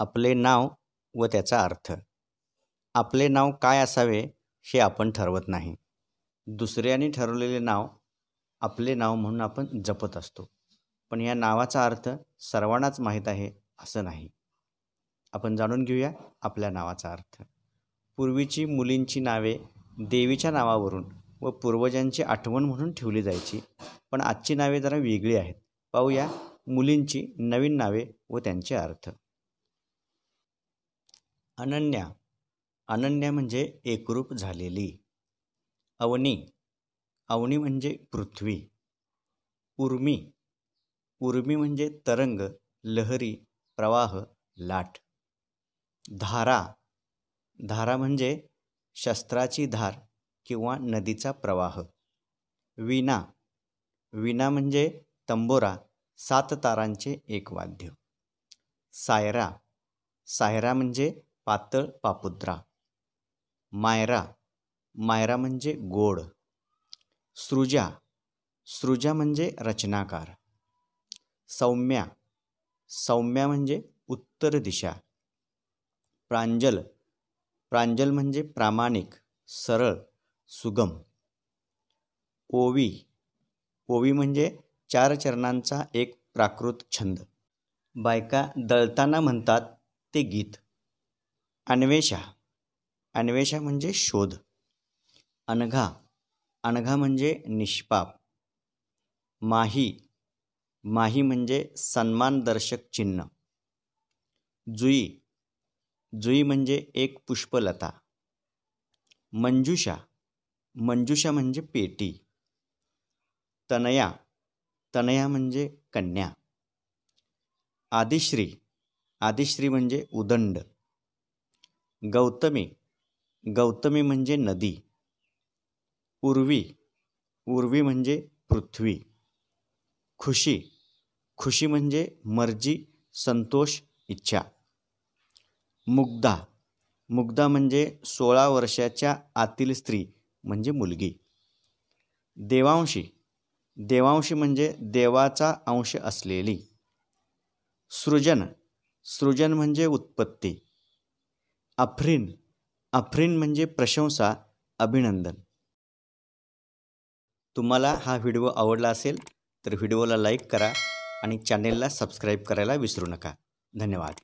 आपले नाव व त्याचा अर्थ. आपले नाव काय असावे हे आपण ठरवत नाही. दुसऱ्याने ठरवलेले नाव आपले नाव म्हणून आपण जपत असतो. पण या नावाचा अर्थ सर्वांनाच माहीत आहे असं नाही. आपण जाणून घेऊया आपल्या नावाचा अर्थ. पूर्वीची मुलींची नावे देवीच्या नावावरून व पूर्वजांची आठवण म्हणून ठेवली जायची. पण आजची नावे जरा वेगळी आहेत. पाहूया मुलींची नवीन नावे व त्यांचे अर्थ. अनन्या. अनन्या म्हणजे एकरूप झालेली. अवनी. अवनी म्हणजे पृथ्वी. उर्मी. उर्मी म्हणजे तरंग लहरी प्रवाह लाट. धारा. धारा म्हणजे शस्त्राची धार किंवा नदीचा प्रवाह. विना विना म्हणजे तंबोरा सात तारांचे एक वाद्य. सायरा. सायरा म्हणजे पातळ पापुद्रा. मायरा. मायरा म्हणजे गोड. सृजा. सृजा म्हणजे रचनाकार. सौम्या. सौम्या म्हणजे उत्तर दिशा. प्रांजल. प्रांजल म्हणजे प्रामाणिक सरळ सुगम. ओवी. ओवी म्हणजे चार चरणांचा एक प्राकृत छंद. बायका दळताना म्हणतात ते गीत. अन्वेषा. अन्वेषा म्हणजे शोध. अनघा. अनघा म्हणजे निष्पाप. माही. माही म्हणजे सन्मानदर्शक चिन्ह. जुई. जुई म्हणजे एक पुष्पलता. मंजुषा. मंजुषा म्हणजे पेटी. तनया. तनया म्हणजे कन्या. आदिश्री. आदिश्री म्हणजे उदंड. गौतमी. गौतमी म्हणजे नदी. उर्वी. उर्वी म्हणजे पृथ्वी. खुशी. खुशी म्हणजे मर्जी संतोष इच्छा. मुग्धा. मुग्धा म्हणजे सोळा वर्षाच्या आतील स्त्री म्हणजे मुलगी. देवांशी. देवांशी म्हणजे देवाचा अंश असलेली. सृजन. सृजन म्हणजे उत्पत्ती. अफरीन अफरीन म्हणजे प्रशंसा अभिनंदन. तुम्हाला हा व्हिडिओ आवडला असेल तर व्हिडिओला लाईक करा आणि चॅनेलला सबस्क्राईब करायला विसरू नका. धन्यवाद.